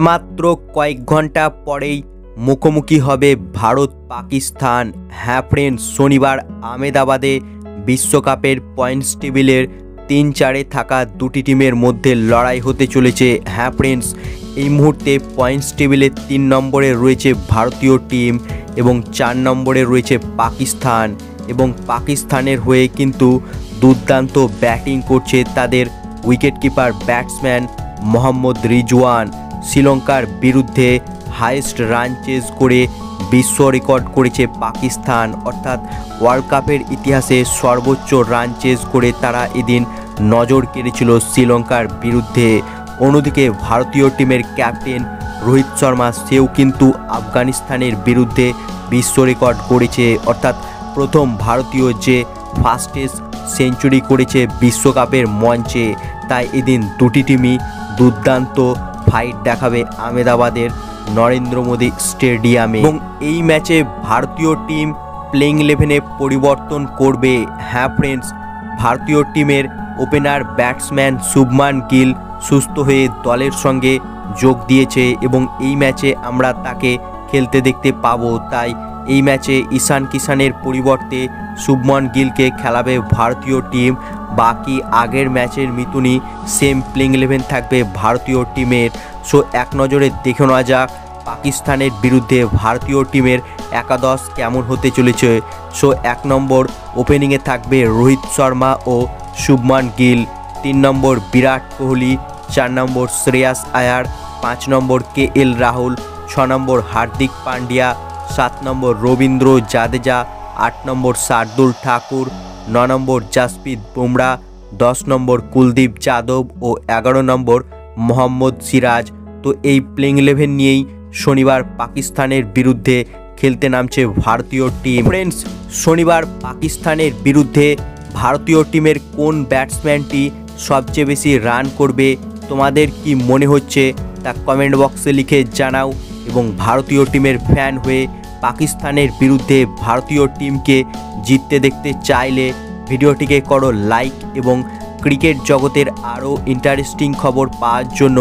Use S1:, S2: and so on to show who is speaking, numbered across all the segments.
S1: মাত্র কয়েক ঘণ্টা পরেই মুখোমুখি হবে ভারত পাকিস্তান। হ্যাঁ ফ্রেন্ডস শনিবার আমেদাবাদে বিশ্বকাপের পয়েন্টস টেবিলের তিন চারে থাকা দুটি টিমের মধ্যে লড়াই হতে চলেছে। হ্যাঁ ফ্রেন্ডস এই মুহূর্তে পয়েন্টস টেবিলে তিন নম্বরে রয়েছে ভারতীয় টিম এবং চার নম্বরে রয়েছে পাকিস্তান এবং পাকিস্তানের হয়ে কিন্তু দুর্দান্ত ব্যাটিং করছে তাদের উইকেটকিপার ব্যাটসম্যান মোহাম্মদ রিজওয়ান। শ্রীলঙ্কার বিরুদ্ধে হাইয়েস্ট রান চেজ করে বিশ্ব রেকর্ড করেছে পাকিস্তান। অর্থাৎ ওয়ার্ল্ড কাপের ইতিহাসে সর্বোচ্চ রান চেজ করে তারা এদিন নজর কেড়েছিল শ্রীলঙ্কার বিরুদ্ধে। অন্যদিকে ভারতীয় টিমের ক্যাপ্টেন রোহিত শর্মা, সেও কিন্তু আফগানিস্তানের বিরুদ্ধে বিশ্ব রেকর্ড করেছে। অর্থাৎ প্রথম ভারতীয় যে ফাস্টেস্ট সেঞ্চুরি করেছে বিশ্বকাপের মঞ্চে। তাই এদিন দুটি টিমই দুর্দান্ত ফাইট দেখাবে আমেদাবাদের নরেন্দ্র মোদী স্টেডিয়ামে এবং এই ম্যাচে ভারতীয় টিম প্লেইং ইলেভেনে পরিবর্তন করবে। হ্যাঁ ফ্রেন্ডস ভারতীয় টিমের ওপেনার ব্যাটসম্যান শুভমান গিল সুস্থ হয়ে দলের সঙ্গে যোগ দিয়েছে এবং এই ম্যাচে আমরা তাকে খেলতে দেখতে পাবো। তাই এই ম্যাচে ঈশান কিষানের পরিবর্তে শুভমন গিলকে খেলাবে ভারতীয় টিম বাকি আগের ম্যাচের মিতুনি সেম প্লেইং ইলেভেন থাকবে ভারতীয় টিমের। সো এক নজরে দেখে নেওয়া যাক পাকিস্তানের বিরুদ্ধে ভারতীয় টিমের একাদশ কেমন হতে চলেছে। সো এক নম্বর ওপেনিংয়ে থাকবে রোহিত শর্মা ও শুভমান গিল। তিন নম্বর বিরাট কোহলি, চার নম্বর শ্রেয়াস আয়ার, পাঁচ নম্বর কে এল রাহুল, ছ নম্বর হার্দিক পান্ডিয়া, সাত নম্বর রবীন্দ্র জাদেজা, আট নম্বর শার্দুল ঠাকুর ন নম্বর জাসপ্রীত বুমরা, দশ নম্বর কুলদীপ যাদব ও এগারো নম্বর মোহাম্মদ সিরাজ। তো এই প্লেইং ইলেভেন নিয়েই শনিবার পাকিস্তানের বিরুদ্ধে খেলতে নামছে ভারতীয় টিম ফ্রেন্ডস শনিবার পাকিস্তানের বিরুদ্ধে ভারতীয় টিমের কোন ব্যাটসম্যানটি সবচেয়ে বেশি রান করবে, তোমাদের কি মনে হচ্ছে? তা কমেন্ট বক্সে লিখে জানাও এবং ভারতীয় টিমের ফ্যান হয়ে পাকিস্তানের বিরুদ্ধে ভারতীয় টিমকে জিততে দেখতে চাইলে ভিডিওটিকে করো লাইক এবং ক্রিকেট জগতের আরও ইন্টারেস্টিং খবর পাওয়ার জন্য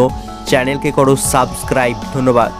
S1: চ্যানেলকে করো সাবস্ক্রাইব। ধন্যবাদ।